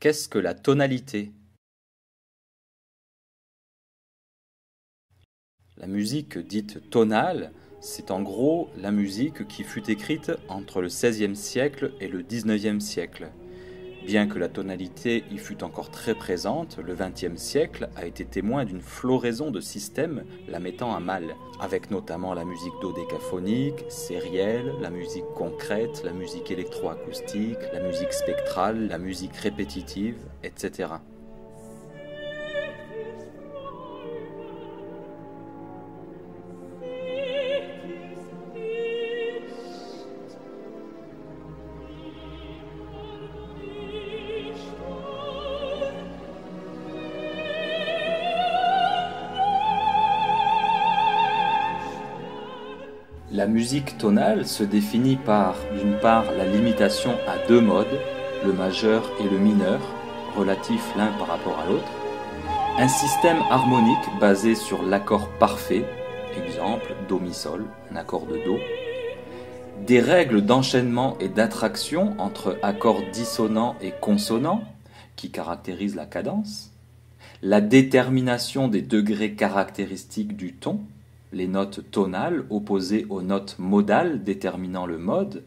Qu'est-ce que la tonalité? La musique dite tonale, c'est en gros la musique qui fut écrite entre le XVIe siècle et le XIXe siècle. Bien que la tonalité y fût encore très présente, le XXe siècle a été témoin d'une floraison de systèmes la mettant à mal, avec notamment la musique dodécaphonique, sérielle, la musique concrète, la musique électroacoustique, la musique spectrale, la musique répétitive, etc. La musique tonale se définit par, d'une part, la limitation à deux modes, le majeur et le mineur, relatifs l'un par rapport à l'autre, un système harmonique basé sur l'accord parfait, exemple Do Mi Sol, un accord de Do, des règles d'enchaînement et d'attraction entre accords dissonants et consonants qui caractérisent la cadence, la détermination des degrés caractéristiques du ton, les notes tonales opposées aux notes modales déterminant le mode,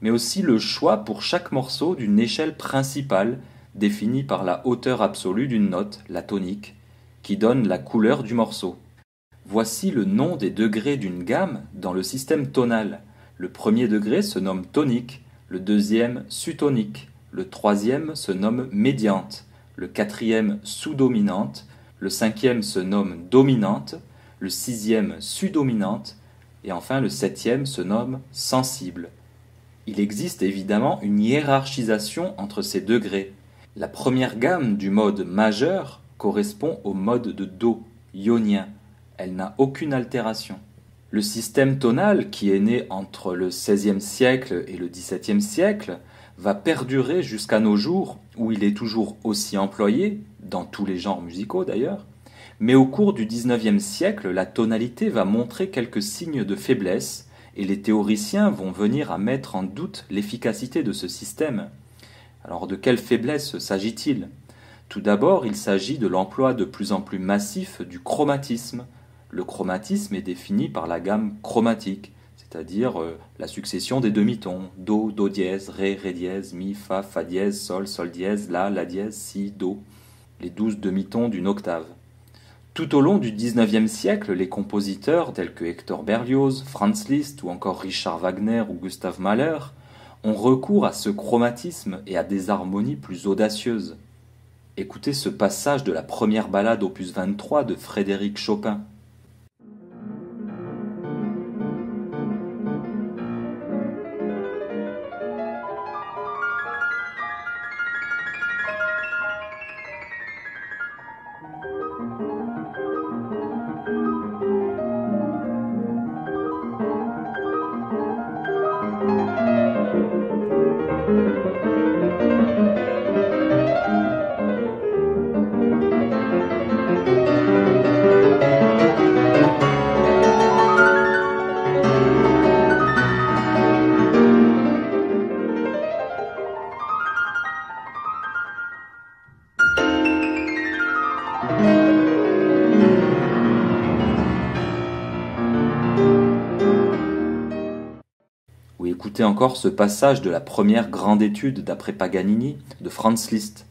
mais aussi le choix pour chaque morceau d'une échelle principale définie par la hauteur absolue d'une note, la tonique, qui donne la couleur du morceau. Voici le nom des degrés d'une gamme dans le système tonal. Le premier degré se nomme tonique, le deuxième sutonique, le troisième se nomme médiante, le quatrième sous-dominante, le cinquième se nomme dominante, le sixième su-dominante, et enfin le septième se nomme sensible. Il existe évidemment une hiérarchisation entre ces degrés. La première gamme du mode majeur correspond au mode de Do, ionien. Elle n'a aucune altération. Le système tonal, qui est né entre le XVIe siècle et le XVIIe siècle, va perdurer jusqu'à nos jours, où il est toujours aussi employé, dans tous les genres musicaux d'ailleurs, mais au cours du XIXe siècle, la tonalité va montrer quelques signes de faiblesse, et les théoriciens vont venir à mettre en doute l'efficacité de ce système. Alors de quelle faiblesse s'agit-il? Tout d'abord, il s'agit de l'emploi de plus en plus massif du chromatisme. Le chromatisme est défini par la gamme chromatique, c'est-à-dire euh, la succession des demi-tons Do, Do dièse, Ré, Ré dièse, Mi, Fa, Fa dièse, Sol, Sol dièse, La, La dièse, Si, Do, les douze demi-tons d'une octave. Tout au long du XIXe siècle, les compositeurs tels que Hector Berlioz, Franz Liszt ou encore Richard Wagner ou Gustav Mahler ont recours à ce chromatisme et à des harmonies plus audacieuses. Écoutez ce passage de la première ballade opus 23 de Frédéric Chopin. Encore ce passage de la première grande étude d'après Paganini de Franz Liszt.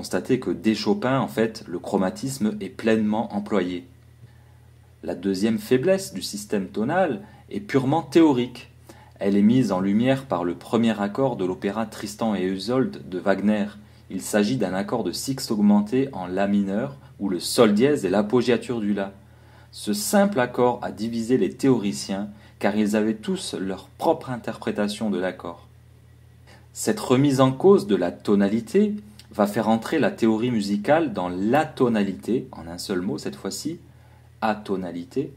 Vous constatez que dès Chopin, en fait, le chromatisme est pleinement employé. La deuxième faiblesse du système tonal est purement théorique. Elle est mise en lumière par le premier accord de l'opéra Tristan et Isolde de Wagner. Il s'agit d'un accord de sixte augmenté en La mineur, où le sol dièse est l'apoggiature du La. Ce simple accord a divisé les théoriciens car ils avaient tous leur propre interprétation de l'accord. Cette remise en cause de la tonalité va faire entrer la théorie musicale dans l'atonalité, en un seul mot cette fois-ci, atonalité,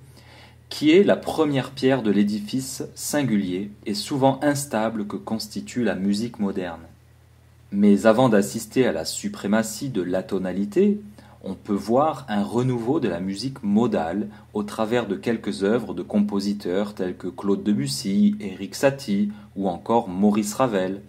qui est la première pierre de l'édifice singulier et souvent instable que constitue la musique moderne. Mais avant d'assister à la suprématie de l'atonalité, on peut voir un renouveau de la musique modale au travers de quelques œuvres de compositeurs tels que Claude Debussy, Éric Satie ou encore Maurice Ravel,